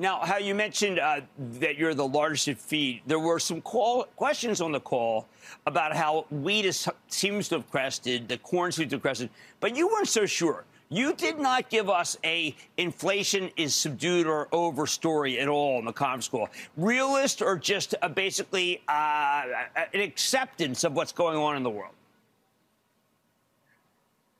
Now, how you mentioned uh, that you're the largest in feed, there were some call, questions on the call about how wheat is, seems to have crested, the corn seems to have crested, but you weren't so sure. You did not give us a inflation is subdued or over story at all in the conference call. Realist or just a basically uh, an acceptance of what's going on in the world?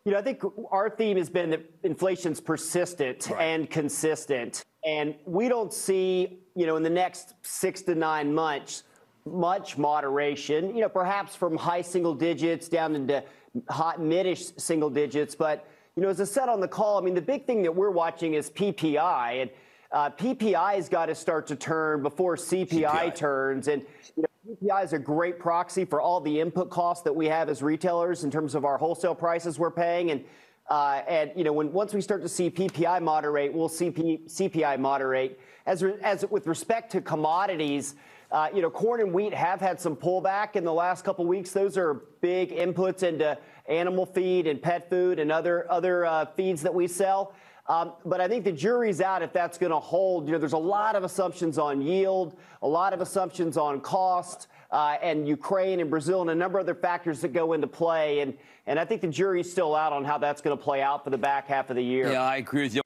You know, I think our theme has been that inflation's persistent right. and consistent. And we don't see, you know, in the next six to nine months, much moderation, you know, perhaps from high single digits down into hot midish single digits. But, you know, as I said on the call, I mean, the big thing that we're watching is PPI. And uh, PPI has got to start to turn before CPI, CPI. turns. And, you know, PPI is a great proxy for all the input costs that we have as retailers in terms of our wholesale prices we're paying. And uh, and you know, when once we start to see PPI moderate, we'll see P- CPI moderate. As re- as with respect to commodities, uh, you know, corn and wheat have had some pullback in the last couple weeks. Those are big inputs into animal feed and pet food and other other uh, feeds that we sell. Um, but I think the jury's out if that's going to hold. You know, there's a lot of assumptions on yield, a lot of assumptions on cost uh, and Ukraine and Brazil and a number of other factors that go into play. And, and I think the jury's still out on how that's going to play out for the back half of the year. Yeah, I agree with you.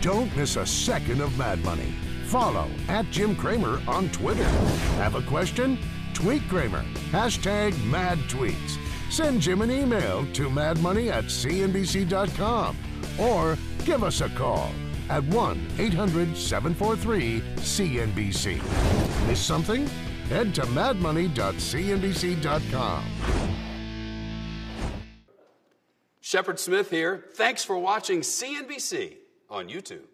Don't miss a second of Mad Money. Follow at Jim Cramer on Twitter. Have a question? Tweet Cramer. Hashtag mad tweets. Send Jim an email to madmoney at cnbc.com or give us a call at 1 800 743 CNBC. Miss something? head to madmoney.cnbc.com. Shepard Smith here. Thanks for watching CNBC on YouTube.